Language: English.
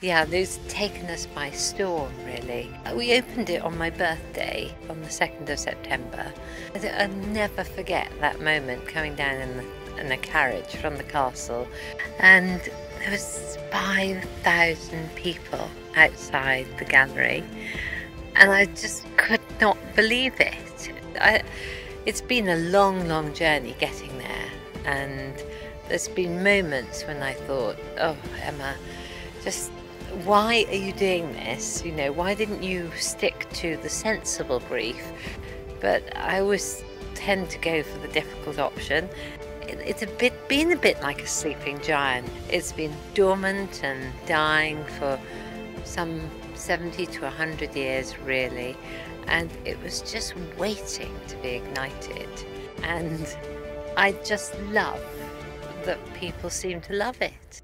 Yeah, it's taken us by storm, really. Uh, we opened it on my birthday on the 2nd of September. I'll never forget that moment coming down in, the, in a carriage from the castle, and there was 5,000 people outside the gallery, and I just could not believe it. I, it's been a long, long journey getting there, and there's been moments when I thought, oh, Emma, just why are you doing this? You know, why didn't you stick to the sensible brief? But I always tend to go for the difficult option. It's a bit been a bit like a sleeping giant. It's been dormant and dying for some 70 to 100 years, really, and it was just waiting to be ignited. And I just love that people seem to love it.